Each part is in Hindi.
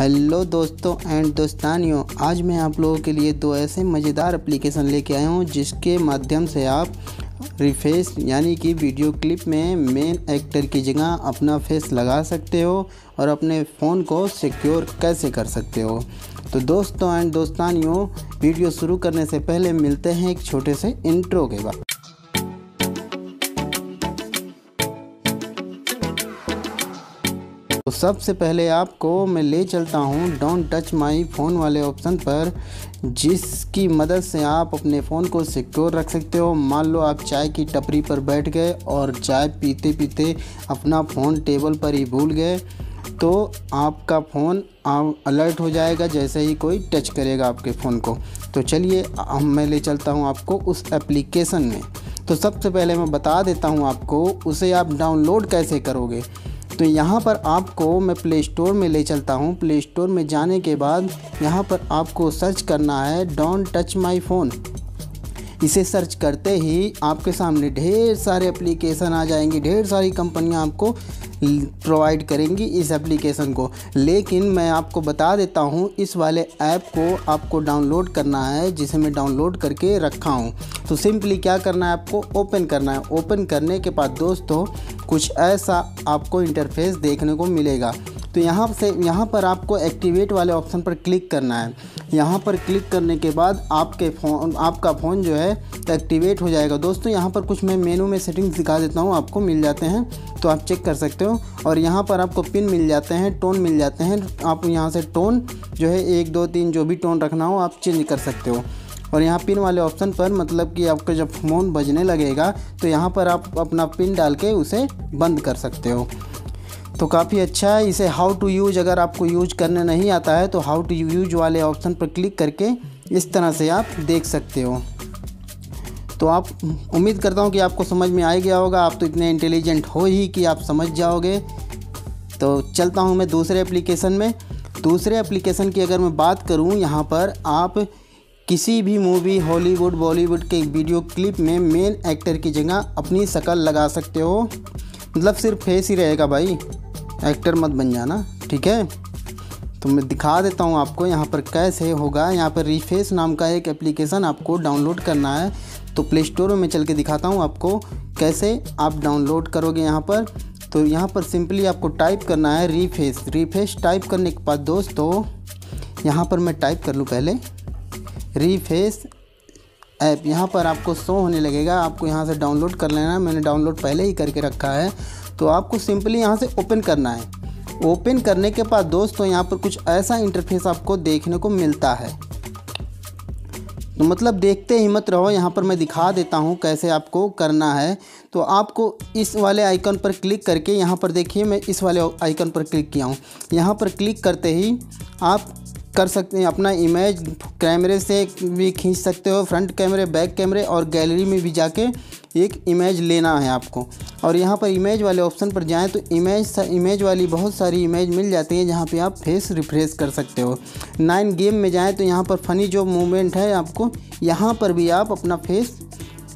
हेलो दोस्तों एंड दोस्तानियों, आज मैं आप लोगों के लिए दो ऐसे मज़ेदार एप्लीकेशन लेके आया हूँ, जिसके माध्यम से आप रिफेस यानी कि वीडियो क्लिप में मेन एक्टर की जगह अपना फेस लगा सकते हो और अपने फ़ोन को सिक्योर कैसे कर सकते हो। तो दोस्तों एंड दोस्तानियों वीडियो शुरू करने से पहले मिलते हैं एक छोटे से इंट्रो के बाद। तो सबसे पहले आपको मैं ले चलता हूँ डोंट टच माई फ़ोन वाले ऑप्शन पर, जिसकी मदद से आप अपने फ़ोन को सिक्योर रख सकते हो। मान लो आप चाय की टपरी पर बैठ गए और चाय पीते पीते अपना फ़ोन टेबल पर ही भूल गए तो आपका फ़ोन अलर्ट हो जाएगा जैसे ही कोई टच करेगा आपके फ़ोन को। तो चलिए मैं ले चलता हूँ आपको उस एप्लीकेशन में। तो सबसे पहले मैं बता देता हूँ आपको, उसे आप डाउनलोड कैसे करोगे? तो यहाँ पर आपको मैं प्ले स्टोर में ले चलता हूँ। प्ले स्टोर में जाने के बाद यहाँ पर आपको सर्च करना है डोंट टच माई फ़ोन इसे सर्च करते ही आपके सामने ढेर सारे एप्लीकेशन आ जाएँगे, ढेर सारी कंपनियाँ आपको प्रोवाइड करेंगी इस एप्लीकेशन को। लेकिन मैं आपको बता देता हूँ, इस वाले ऐप को आपको डाउनलोड करना है, जिसे मैं डाउनलोड करके रखा हूँ। तो सिंपली क्या करना है आपको? ओपन करना है। ओपन करने के बाद दोस्तों, कुछ ऐसा आपको इंटरफेस देखने को मिलेगा। तो यहाँ से, यहाँ पर आपको एक्टिवेट वाले ऑप्शन पर क्लिक करना है। यहाँ पर क्लिक करने के बाद आपके फ़ोन आपका फ़ोन जो है एक्टिवेट हो जाएगा। दोस्तों, यहाँ पर कुछ मैं मेनू में सेटिंग्स दिखा देता हूँ, आपको मिल जाते हैं। तो आप चेक कर सकते हो। और यहाँ पर आपको पिन मिल जाते हैं टोन मिल जाते हैं। आप यहाँ से टोन जो है, एक, दो, तीन, जो भी टोन रखना हो, आप चेंज कर सकते हो। और यहाँ पिन वाले ऑप्शन पर मतलब कि आपका जब फ़ोन बजने लगेगा तो यहाँ पर आप अपना पिन डाल के उसे बंद कर सकते हो। तो काफ़ी अच्छा है। इसे हाउ टू यूज़ अगर आपको यूज़ करने नहीं आता है तो हाउ टू यूज़ वाले ऑप्शन पर क्लिक करके इस तरह से आप देख सकते हो। तो आप, उम्मीद करता हूँ कि आपको समझ में आ गया होगा। आप तो इतने इंटेलिजेंट हो ही कि आप समझ जाओगे। तो चलता हूँ मैं दूसरे एप्लीकेशन में। दूसरे एप्लीकेशन की अगर मैं बात करूँ, यहाँ पर आप किसी भी मूवी हॉलीवुड बॉलीवुड के वीडियो क्लिप में मेन एक्टर की जगह अपनी शक्ल लगा सकते हो। मतलब सिर्फ़ फेस ही रहेगा भाई। एक्टर मत बन जाना, ठीक है? तो मैं दिखा देता हूँ आपको यहाँ पर कैसे होगा। यहाँ पर रिफेस नाम का एक एप्लीकेशन आपको डाउनलोड करना है। तो प्ले स्टोर में चल के दिखाता हूँ आपको कैसे आप डाउनलोड करोगे यहाँ पर। तो यहाँ पर सिंपली आपको टाइप करना है रीफेस रीफेस टाइप करने के बाद दोस्तों, यहाँ पर मैं टाइप कर लूँ पहले। रीफेस ऐप यहाँ पर आपको शो होने लगेगा। आपको यहाँ से डाउनलोड कर लेना मैंने डाउनलोड पहले ही करके रखा है। तो आपको सिंपली यहाँ से ओपन करना है। ओपन करने के बाद दोस्तों यहाँ पर कुछ ऐसा इंटरफेस आपको देखने को मिलता है। तो मतलब देखते ही मत रहो, यहाँ पर मैं दिखा देता हूँ कैसे आपको करना है। तो आपको इस वाले आइकन पर क्लिक करके यहाँ पर देखिए, मैं इस वाले आइकन पर क्लिक किया हूँ। यहाँ पर क्लिक करते ही आप कर सकते हैं। अपना इमेज कैमरे से भी खींच सकते हो फ्रंट कैमरे बैक कैमरे और गैलरी में भी जाके एक इमेज लेना है आपको। और यहाँ पर इमेज वाले ऑप्शन पर जाएँ तो इमेज इमेज वाली बहुत सारी इमेज मिल जाती है जहाँ पे आप फेस रिफ्रेश कर सकते हो। नाइन गेम में जाएँ तो यहाँ पर फ़नी जो मूवमेंट है आपको, यहाँ पर भी आप अपना फेस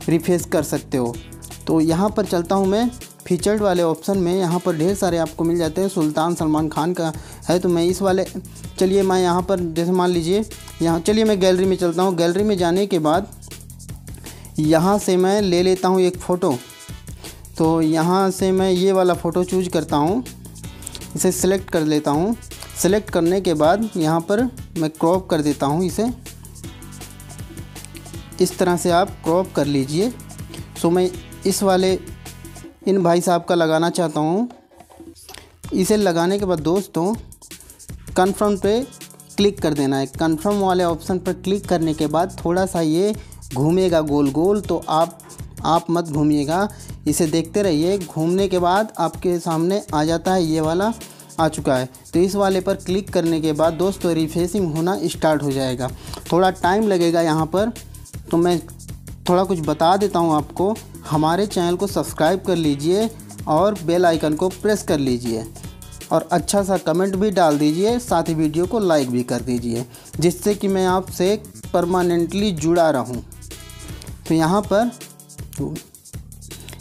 रिफ्रेश कर सकते हो। तो यहाँ पर चलता हूँ मैं। फीचर्ड वाले ऑप्शन में यहाँ पर ढेर सारे आपको मिल जाते हैं। सुल्तान सलमान खान का है तो मैं इस वाले, चलिए मैं यहाँ पर, जैसे मान लीजिए, यहाँ, चलिए मैं गैलरी में चलता हूँ। गैलरी में जाने के बाद यहाँ से मैं ले लेता हूँ एक फ़ोटो तो यहाँ से मैं ये वाला फ़ोटो चूज़ करता हूँ। इसे सिलेक्ट कर लेता हूँ। सेलेक्ट करने के बाद यहाँ पर मैं क्रॉप कर देता हूँ इसे। इस तरह से आप क्रॉप कर लीजिए। सो मैं इस वाले इन भाई साहब का लगाना चाहता हूँ। इसे लगाने के बाद दोस्तों कन्फर्म पे क्लिक कर देना है। कन्फर्म वाले ऑप्शन पर क्लिक करने के बाद थोड़ा सा ये घूमेगा गोल गोल तो आप आप मत घूमिएगा। इसे देखते रहिए। घूमने के बाद आपके सामने आ जाता है ये वाला, आ चुका है। तो इस वाले पर क्लिक करने के बाद दोस्तों रिफ्रेशिंग होना स्टार्ट हो जाएगा। थोड़ा टाइम लगेगा यहाँ पर तो मैं थोड़ा कुछ बता देता हूँ आपको। हमारे चैनल को सब्सक्राइब कर लीजिए और बेल आइकन को प्रेस कर लीजिए। और अच्छा सा कमेंट भी डाल दीजिए, साथ ही वीडियो को लाइक भी कर दीजिए, जिससे कि मैं आपसे परमानेंटली जुड़ा रहूँ। तो यहाँ पर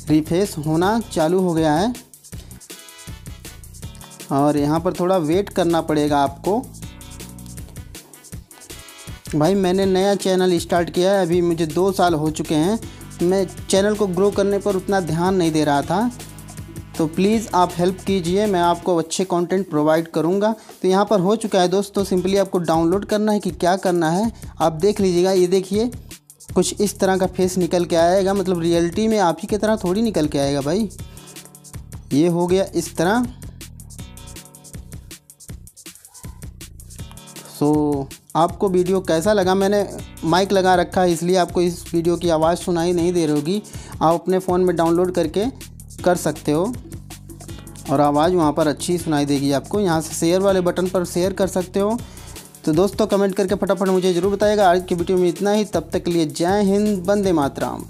रिफ्रेश होना चालू हो गया है। और यहाँ पर थोड़ा वेट करना पड़ेगा आपको। भाई, मैंने नया चैनल स्टार्ट किया है, अभी मुझे दो साल हो चुके हैं। मैं चैनल को ग्रो करने पर उतना ध्यान नहीं दे रहा था। तो प्लीज़ आप हेल्प कीजिए, मैं आपको अच्छे कंटेंट प्रोवाइड करूँगा। तो यहाँ पर हो चुका है दोस्तों, सिंपली आपको डाउनलोड करना है कि क्या करना है। आप देख लीजिएगा, ये देखिए, कुछ इस तरह का फेस निकल के आएगा। मतलब रियलिटी में आप ही की तरह थोड़ी निकल के आएगा भाई। ये हो गया इस तरह। सो so, आपको वीडियो कैसा लगा? मैंने माइक लगा रखा है इसलिए आपको इस वीडियो की आवाज़ सुनाई नहीं दे रही होगी। आप अपने फ़ोन में डाउनलोड करके कर सकते हो। और आवाज़ वहाँ पर अच्छी सुनाई देगी आपको। यहाँ से शेयर वाले बटन पर शेयर कर सकते हो। तो दोस्तों कमेंट करके फटाफट मुझे ज़रूर बताएगा आज की वीडियो में इतना ही। तब तक के लिए जय हिंद बंदे मातरम।